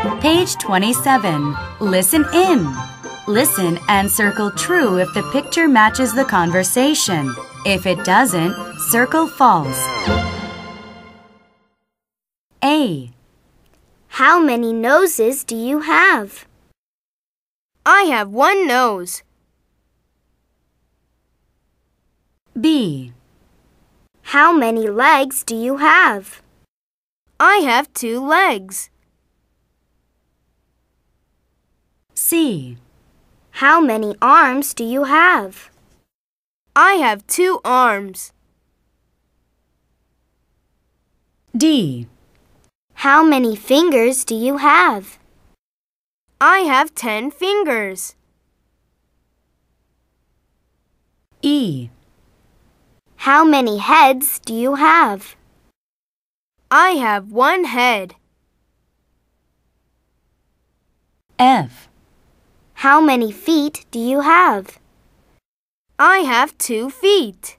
Page 27. Listen in. Listen and circle true if the picture matches the conversation. If it doesn't, circle false. A. How many noses do you have? I have one nose. B. How many legs do you have? I have two legs. C. How many arms do you have? I have two arms. D. How many fingers do you have? I have ten fingers. E. How many heads do you have? I have one head. F. How many feet do you have? I have two feet.